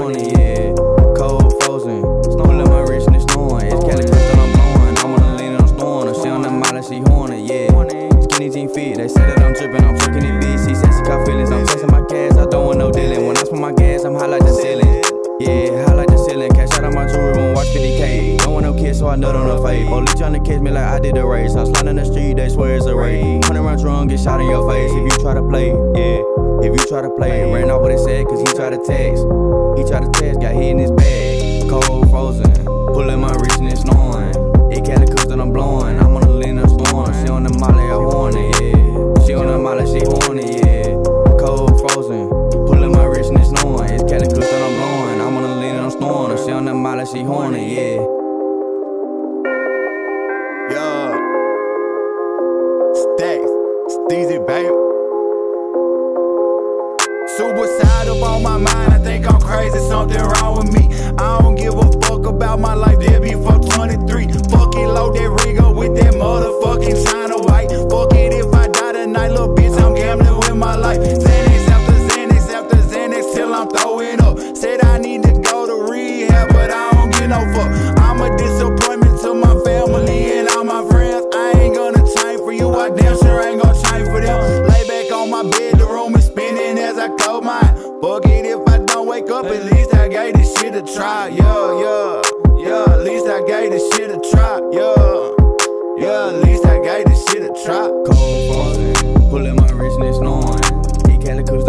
horny, yeah. Cold frozen. Snow let my wrist and it's snowing. It's Cali crystal, I'm blowing. I'm on the lean, I'm storing her. She on the molly, she horny, yeah. Skinny jean feet, they say that I'm tripping. I'm fucking these beats. She said she got feelings. I'm chasing my cash, I don't want no dealing. When I spend my gas, I'm high like the ceiling. Yeah, high like the ceiling. Cash out of my jewelry room, watch 50k. Don't want no kids, so I nut on her face. Police trying to catch me like I did a race. I'm sliding the street, they swear it's a race. Hundred round drum, get shot in your face if you try to play. Yeah, if you try to play. Ran text. He tried to text, got hit in his bag. Cold, frozen. Pulling my wrist and it's snowing. It Cali cooks that I'm blowing. I'm on the lean, I'm storm. She on the molly, I horny, yeah. She on the molly, she horny, yeah. Cold, frozen. Pulling my and that I'm blowing. I'm on the lean, I'm storm. She on the molly, she horny. Yeah. Suicide up on my mind, I think I'm crazy, something wrong with me. I don't give a fuck about my life, there before 23. Fucking load that rig up with that motherfucking China white. Fuck it if I die tonight, little bitch, I'm gambling with my life. Xanax after Xanax after Xanax till I'm throwing up. Said I need to go to rehab, but I don't get no fuck. I'm a disappointment to my family and all my friends. I ain't gonna change for you, I damn sure ain't Fuck it if I don't wake up, at least I gave this shit a try. Yeah, yeah, yeah, at least I gave this shit a try. Yeah, yeah, at least I gave this shit a try. Cold falling, pulling my richness, on. he calico